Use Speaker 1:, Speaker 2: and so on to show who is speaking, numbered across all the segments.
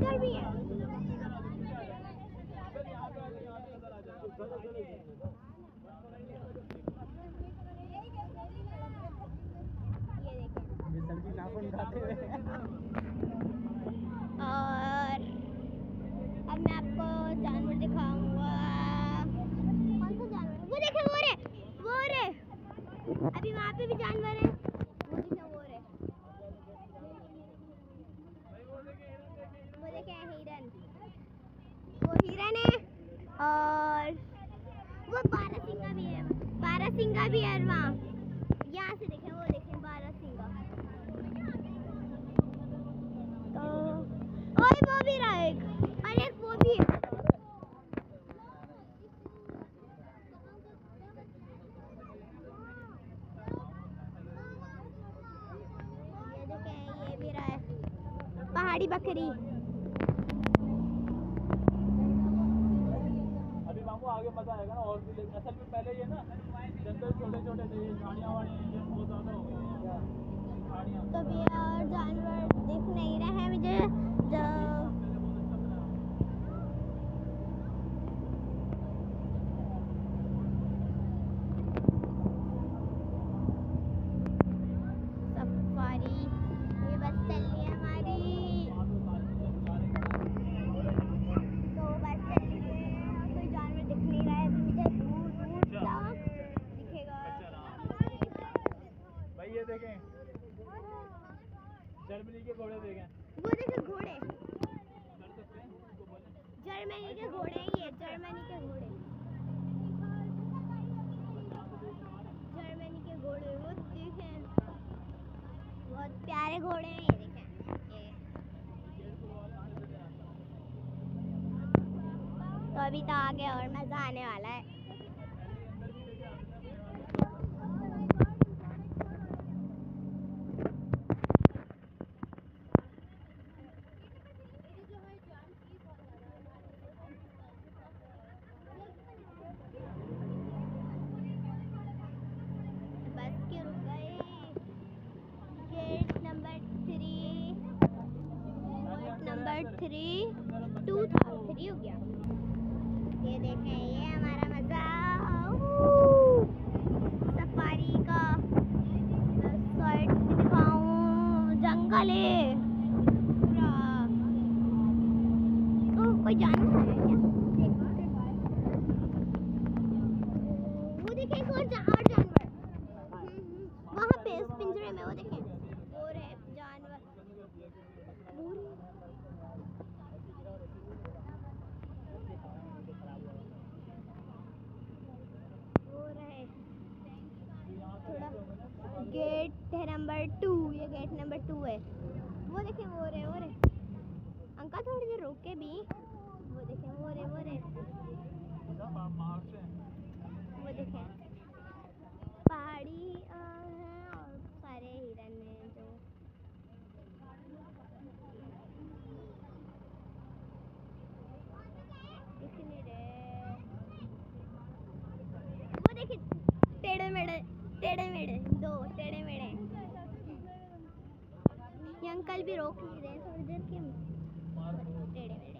Speaker 1: इधर भी है और अब मैं आपको जानवर दिखाऊँगा। कौन सा जानवर? वो देखे, वो रे वो रे। अभी वहाँ पे भी जानवर है वो देखे वो रे वो देखे हिरन वो हिरन है और वो बारहसिंगा भी है बारहसिंगा भी है वहाँ यहाँ से देखे, वो देखे बारहसिंगा तो ओए वो भी रहा एक। और एक वो भी है। पहाड़ी बकरी।
Speaker 2: अभी मज़ा आएगा ना, और भी असल में पहले ये ना, जंगल छोटे छोटे थे बहुत ज़्यादा हो गई
Speaker 1: और जानवर दिख नहीं रहे मुझे जो सफारी ये बस चल रही है हमारी तो बस चल रही है कोई जानवर दिख नहीं रहा है अभी मुझे दूर दूर तक दिखेगा
Speaker 2: भाई ये देखें जर्मनी के घोड़े देखें।
Speaker 1: वो देखे घोड़े। जर्मनी के घोड़े ही है, जर्मनी के घोड़े। जर्मनी के घोड़े, वो देखें। बहुत प्यारे घोड़े हैं, ये देखें। तो अभी तो आगे और मज़ा आने वाला है बस के रुक गए gate number three gate number three two था थ्री हो गया ये देखें ये हमारा मज़ा सफारी का साइड दिखाऊँ जंगल है पूरा तो कोई क्या वो देखें एक और और जानवर वहाँ पे उस पिंजरे में वो देखें और जानवर रहे गेट है नंबर टू ये गेट नंबर टू है वो देखें, वो रे वो रे। अंकल थोड़ी देर रोके भी। वो देखें वो देखें। पहाड़ी हैं और सारे हिरन हैं जो। वो टेढ़े मेढ़े टेढ़े मेढ़े, दो टेढ़े मेढ़े। अंकल भी रोक नहीं रहे, थोड़ी देर के टेढ़े मेढ़े।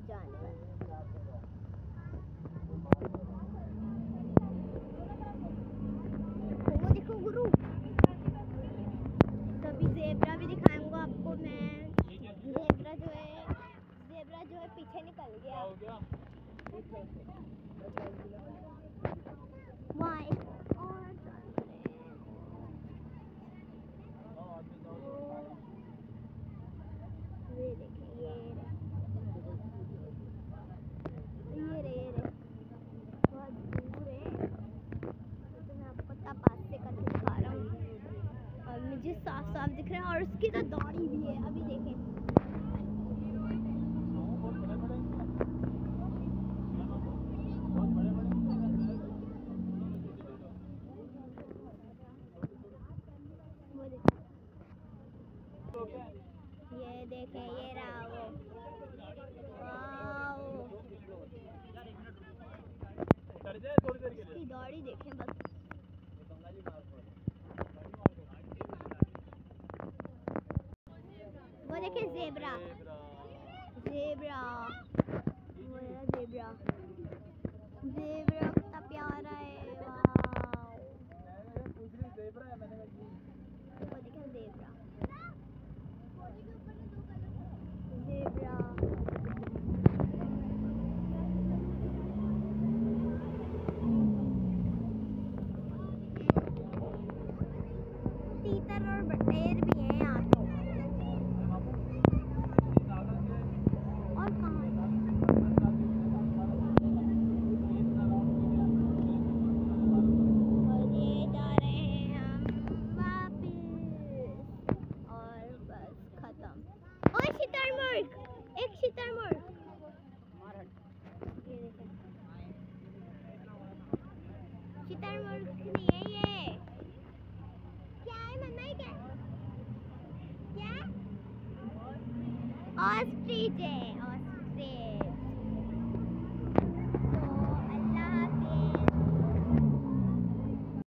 Speaker 1: एक और जानवर वो देखो गुरु कभी जेब्रा भी दिखाऊँगा आपको मैं जेब्रा जो है जेब्रा जो है पीछे निकल साफ़ दिख रहा है और उसकी तो दाढ़ी भी है, अभी देखें। ये देखें, ये रहा वो। वाओ।
Speaker 2: कर जाए थोड़ी देर के लिए
Speaker 1: उसकी दाढ़ी देखें बस वो देखें जेबरा जेबरा वो है जेबरा जेबरा कितना प्यारा है वाओ
Speaker 2: पूछ रही जेबरा है मैंने कहा
Speaker 1: वो देखें जेबरा जेबरा तीतर और बटेर भी हैं यहाँ तो और कहाँ है? और ये जा रहे हैं हम वापिस और बस खत्म ओए शुतुरमुर्ग देखें शुतुरमुर्ग नहीं है ये क्या है मन्ना ये क्या क्या ऑस्ट्रिच है